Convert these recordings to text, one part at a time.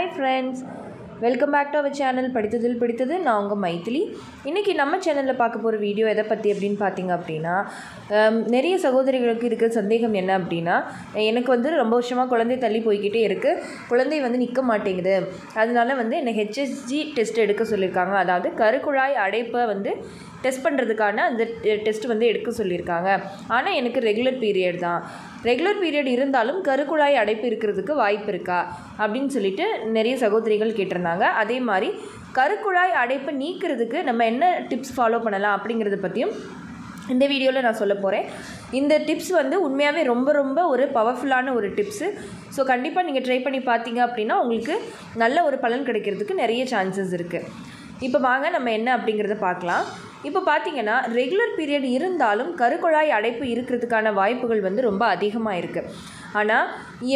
Hi friends welcome back to our channel படித்ததில் பிடித்தது நான் உங்கள் மைத்திலி. இன்றைக்கி நம்ம சேனலில் பார்க்க போகிற வீடியோ எதை பற்றி அப்படின்னு பார்த்தீங்க அப்படின்னா நிறைய சகோதரிகளுக்கு இருக்கிற சந்தேகம் என்ன அப்படின்னா எனக்கு வந்து ரொம்ப வருஷமாக குழந்தை தள்ளி போய்கிட்டே இருக்குது குழந்தை வந்து நிற்க மாட்டேங்குது. அதனால வந்து என்னை ஹெச்எஸ்ஜி டெஸ்ட் எடுக்க சொல்லியிருக்காங்க. அதாவது கருக்குழாய் அடைப்பை வந்து டெஸ்ட் பண்ணுறதுக்கான அந்த டெஸ்ட் வந்து எடுக்க சொல்லியிருக்காங்க. ஆனால் எனக்கு ரெகுலர் பீரியட் தான். ரெகுலர் பீரியட் இருந்தாலும் கருக்குழாய் அடைப்பு இருக்கிறதுக்கு வாய்ப்பு இருக்கா? அப்படின்னு சொல்லிட்டு நிறைய சகோதரிகள் கேட்டிருந்தாங்க. அதே மாதிரி கருக்குழாய் அடைப்பு நீக்கிறதுக்கு நம்ம என்ன டிப்ஸ் ஃபாலோ பண்ணலாம் அப்படிங்கிறத பற்றியும் இந்த வீடியோவில் நான் சொல்ல போகிறேன் இந்த டிப்ஸ் வந்து உண்மையாகவே ரொம்ப ரொம்ப ஒரு பவர்ஃபுல்லான ஒரு டிப்ஸு ஸோ கண்டிப்பாக நீங்கள் ட்ரை பண்ணி பார்த்தீங்க அப்படின்னா உங்களுக்கு நல்ல ஒரு பலன் கிடைக்கிறதுக்கு நிறைய சான்சஸ் இருக்குது இப்போ வாங்க நம்ம என்ன அப்படிங்கிறத பார்க்கலாம். இப்போ பார்த்தீங்கன்னா ரெகுலர் பீரியட் இருந்தாலும் கருக்குழாய் அடைப்பு இருக்கிறதுக்கான வாய்ப்புகள் வந்து ரொம்ப அதிகமாக இருக்குது ஆனால்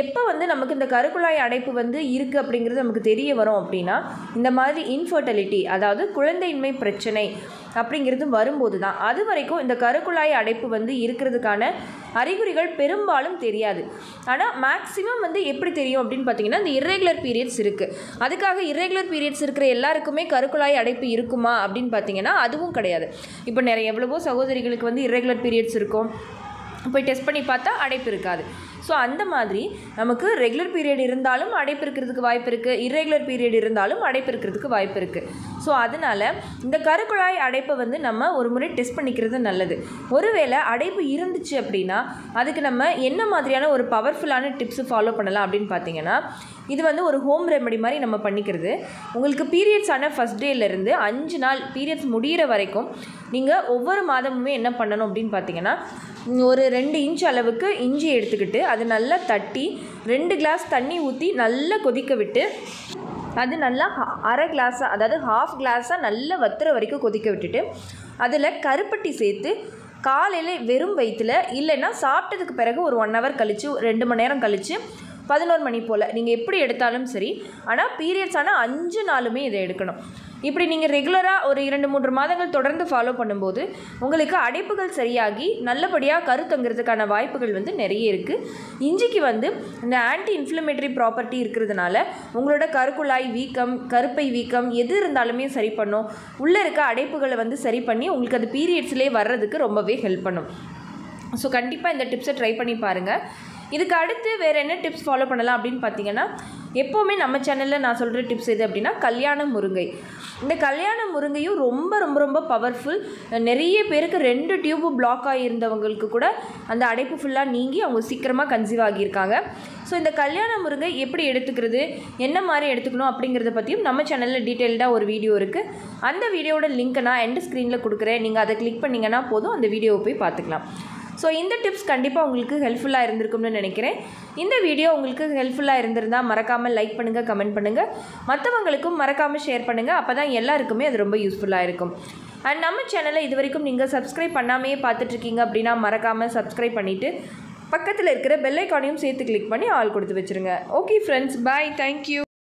எப்போ வந்து நமக்கு இந்த கருக்குழாய் அடைப்பு வந்து இருக்குது அப்படிங்கிறது நமக்கு தெரிய வரும் அப்படின்னா இந்த மாதிரி இன்ஃபர்டிலிட்டி அதாவது குழந்தையின்மை பிரச்சனை அப்படிங்கிறது வரும்போது தான் அது வரைக்கும் இந்த கருக்குழாய் அடைப்பு வந்து இருக்கிறதுக்கான அறிகுறிகள் பெரும்பாலும் தெரியாது. ஆனால் மேக்ஸிமம் வந்து எப்படி தெரியும் அப்படின்னு பார்த்தீங்கன்னா இந்த irregular பீரியட்ஸ் இருக்குது அதுக்காக irregular பீரியட்ஸ் இருக்கிற எல்லாருக்குமே கருக்குழாய் அடைப்பு இருக்குமா அப்படின்னு பார்த்தீங்கன்னா அதுவும் கிடையாது. இப்போ நிறைய எவ்வளவோ சகோதரிகளுக்கு வந்து irregular பீரியட்ஸ் இருக்கும். போய் டெஸ்ட் பண்ணி பார்த்தா அடைப்பு இருக்காது. ஸோ அந்த மாதிரி நமக்கு ரெகுலர் பீரியட் இருந்தாலும் அடைப்பு இருக்கிறதுக்கு வாய்ப்பு இருக்குது இரெகுலர் பீரியட் இருந்தாலும் அடைப்பு இருக்கிறதுக்கு வாய்ப்பு இருக்குது ஸோ அதனால் இந்த கருக்குழாய் அடைப்பை வந்து நம்ம ஒரு முறை டெஸ்ட் பண்ணிக்கிறது நல்லது. ஒருவேளை அடைப்பு இருந்துச்சு அப்படின்னா அதுக்கு நம்ம என்ன மாதிரியான ஒரு பவர்ஃபுல்லான டிப்ஸு ஃபாலோ பண்ணலாம் அப்படின்னு பார்த்தீங்கன்னா இது வந்து ஒரு ஹோம் ரெமெடி மாதிரி நம்ம பண்ணிக்கிறது. உங்களுக்கு பீரியட்ஸ் ஆன ஃபஸ்ட் டேலேருந்து அஞ்சு நாள் பீரியட்ஸ் முடிகிற வரைக்கும் நீங்கள் ஒவ்வொரு மாதமுமே என்ன பண்ணணும் அப்படின்னு பார்த்தீங்கன்னா ஒரு ரெண்டு இன்ச் அளவுக்கு இஞ்சி எடுத்துக்கிட்டு அது நல்லா தட்டி ரெண்டு கிளாஸ் தண்ணி ஊற்றி நல்லா கொதிக்க விட்டு அது நல்லா ஹா- அரை கிளாஸாக அதாவது ஹாஃப் கிளாஸாக நல்லா வத்துற வரைக்கும் கொதிக்க விட்டுட்டு அதில் கருப்பட்டி சேர்த்து காலையில் வெறும் வயிற்றில் இல்லைன்னா சாப்பிட்டதுக்கு பிறகு ஒரு ஒன் ஹவர் கழித்து ரெண்டு மணி நேரம் கழித்து பதினோரு மணி போல். நீங்கள் எப்படி எடுத்தாலும் சரி. ஆனால் பீரியட்ஸ் ஆனால் அஞ்சு நாளுமே இதை எடுக்கணும். இப்படி நீங்கள் ரெகுலராக ஒரு இரண்டு மூன்று மாதங்கள் தொடர்ந்து ஃபாலோ பண்ணும்போது உங்களுக்கு அடைப்புகள் சரியாகி நல்லபடியாக கருத்தங்கிறதுக்கான வாய்ப்புகள் வந்து நிறைய இருக்குது இஞ்சிக்கு வந்து இந்த ஆன்டி இன்ஃப்ளமேட்டரி ப்ராப்பர்ட்டி இருக்கிறதுனால உங்களோட கருக்குழாய் வீக்கம் கருப்பை வீக்கம் எது இருந்தாலுமே சரி பண்ணும். உள்ளே இருக்க அடைப்புகளை வந்து சரி பண்ணி உங்களுக்கு அது பீரியட்ஸ்லேயே வர்றதுக்கு ரொம்பவே ஹெல்ப் பண்ணும். ஸோ கண்டிப்பாக இந்த டிப்ஸை ட்ரை பண்ணி பாருங்கள் இதுக்கு அடுத்து வேறு என்ன டிப்ஸ் ஃபாலோ பண்ணலாம் அப்படின்னு பார்த்தீங்கன்னா எப்போவுமே நம்ம சேனலில் நான் சொல்கிற டிப்ஸ் எது அப்படின்னா கல்யாண முருங்கை. இந்த கல்யாண முருங்கையும் ரொம்ப ரொம்ப ரொம்ப பவர்ஃபுல் நிறைய பேருக்கு ரெண்டு டியூபு பிளாக் ஆகியிருந்தவங்களுக்கு கூட அந்த அடைப்பு ஃபுல்லாக நீங்கி அவங்க சீக்கிரமாக கன்சீவ் ஆகியிருக்காங்க. ஸோ இந்த கல்யாண முருங்கை எப்படி எடுத்துக்கிறது என்ன மாதிரி எடுத்துக்கணும் அப்படிங்கிறத பற்றியும் நம்ம சேனலில் டீட்டெயில்டாக ஒரு வீடியோ இருக்குது அந்த வீடியோட லிங்க்கை நான் எண்ட் ஸ்க்ரீனில் கொடுக்குறேன். நீங்கள் அதை கிளிக் பண்ணிங்கன்னா போதும். அந்த வீடியோவை போய் பார்த்துக்கலாம். ஸோ இந்த டிப்ஸ் கண்டிப்பாக உங்களுக்கு ஹெல்ப்ஃபுல்லாக இருந்திருக்கும்னு நினைக்கிறேன். இந்த வீடியோ உங்களுக்கு ஹெல்ப்ஃபுல்லாக இருந்திருந்தால் மறக்காமல் லைக் பண்ணுங்கள் கமெண்ட் பண்ணுங்கள் மற்றவங்களுக்கும் மறக்காமல் ஷேர் பண்ணுங்கள் அப்போ தான் எல்லாருக்குமே அது ரொம்ப யூஸ்ஃபுல்லாக இருக்கும். அண்ட் நம்ம சேனலை இது வரைக்கும் நீங்கள் சப்ஸ்கிரைப் பண்ணாமையே பார்த்துட்ருக்கீங்க அப்படின்னா மறக்காமல் சப்ஸ்கிரைப் பண்ணிவிட்டு பக்கத்தில் இருக்கிற பெல் ஐக்கானையும் சேர்த்து கிளிக் பண்ணி ஆள் கொடுத்து வச்சுருங்க. Okay friends bye thank you